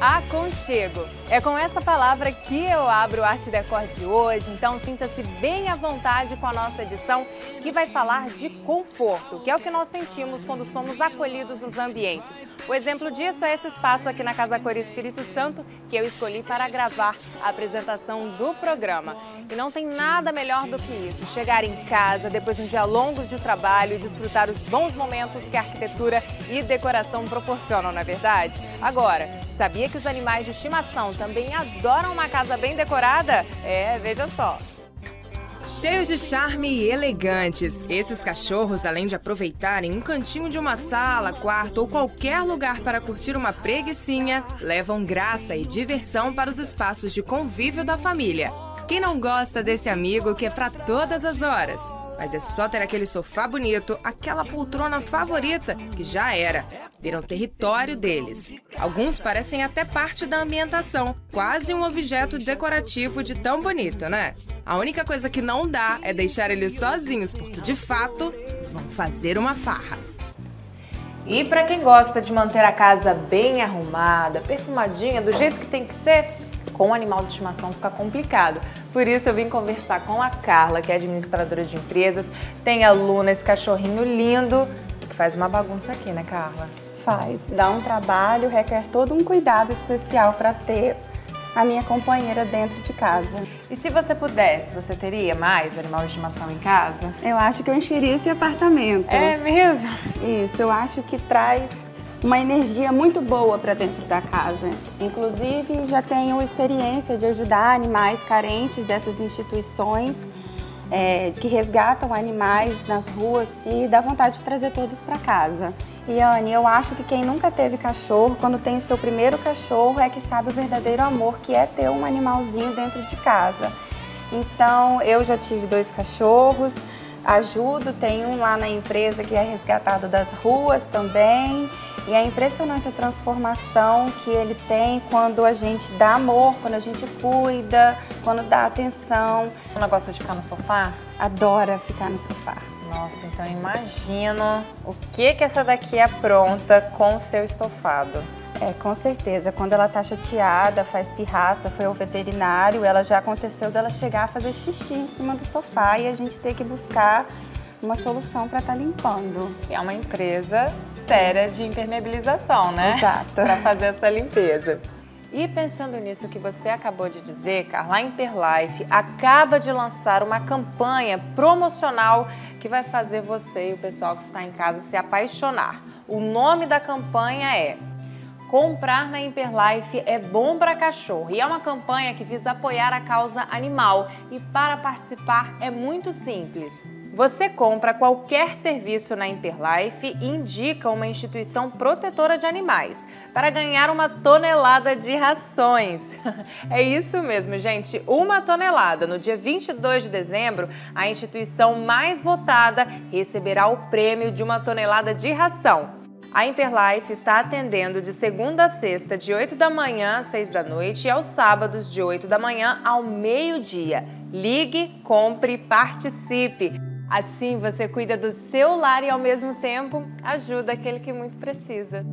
aconchego. É com essa palavra que eu abro o Arte Decor de hoje, então sinta-se bem à vontade com a nossa edição que vai falar de conforto, que é o que nós sentimos quando somos acolhidos nos ambientes. O exemplo disso é esse espaço aqui na Casa Cor Espírito Santo que eu escolhi para gravar a apresentação do programa. E não tem nada melhor do que isso, chegar em casa depois de um dia longo de trabalho e desfrutar os bons momentos que a arquitetura e decoração proporcionam, não é verdade? Agora, sabia que os animais de estimação também adoram uma casa bem decorada? É, veja só. Cheios de charme e elegantes, esses cachorros, além de aproveitarem um cantinho de uma sala, quarto ou qualquer lugar para curtir uma preguiçinha, levam graça e diversão para os espaços de convívio da família. Quem não gosta desse amigo que é para todas as horas? Mas é só ter aquele sofá bonito, aquela poltrona favorita, que já era. Viram território deles. Alguns parecem até parte da ambientação, quase um objeto decorativo de tão bonito, né? A única coisa que não dá é deixar eles sozinhos, porque de fato vão fazer uma farra. E para quem gosta de manter a casa bem arrumada, perfumadinha, do jeito que tem que ser, com o animal de estimação fica complicado. Por isso eu vim conversar com a Carla, que é administradora de empresas, tem a Luna, esse cachorrinho lindo, que faz uma bagunça aqui, né, Carla? Faz, dá um trabalho, requer todo um cuidado especial para ter a minha companheira dentro de casa. E se você pudesse, você teria mais animal de estimação em casa? Eu acho que eu encheria esse apartamento. É mesmo? Isso, eu acho que traz uma energia muito boa para dentro da casa. Inclusive, já tenho experiência de ajudar animais carentes dessas instituições é, que resgatam animais nas ruas e dá vontade de trazer todos para casa. E Anne, eu acho que quem nunca teve cachorro, quando tem o seu primeiro cachorro, é que sabe o verdadeiro amor que é ter um animalzinho dentro de casa. Então, eu já tive dois cachorros, ajudo, tem um lá na empresa que é resgatado das ruas também. E é impressionante a transformação que ele tem quando a gente dá amor, quando a gente cuida, quando dá atenção. Ela gosta de ficar no sofá? Adora ficar no sofá. Nossa, então imagina o que que essa daqui apronta com o seu estofado. É, com certeza. Quando ela tá chateada, faz pirraça, foi ao veterinário, ela já aconteceu dela chegar a fazer xixi em cima do sofá e a gente ter que buscar uma solução para estar tá limpando. É uma empresa séria de impermeabilização, né? Exato. para fazer essa limpeza. E pensando nisso que você acabou de dizer, Carla, a Imperlife acaba de lançar uma campanha promocional que vai fazer você e o pessoal que está em casa se apaixonar. O nome da campanha é Comprar na Imperlife é bom para cachorro e é uma campanha que visa apoiar a causa animal. E para participar é muito simples. Você compra qualquer serviço na Interlife e indica uma instituição protetora de animais para ganhar uma tonelada de rações. É isso mesmo, gente, uma tonelada. No dia 22 de dezembro, a instituição mais votada receberá o prêmio de uma tonelada de ração. A Interlife está atendendo de segunda a sexta, de 8 da manhã às 6 da noite e aos sábados, de 8 da manhã ao meio-dia. Ligue, compre participe! Assim você cuida do seu lar e ao mesmo tempo ajuda aquele que muito precisa.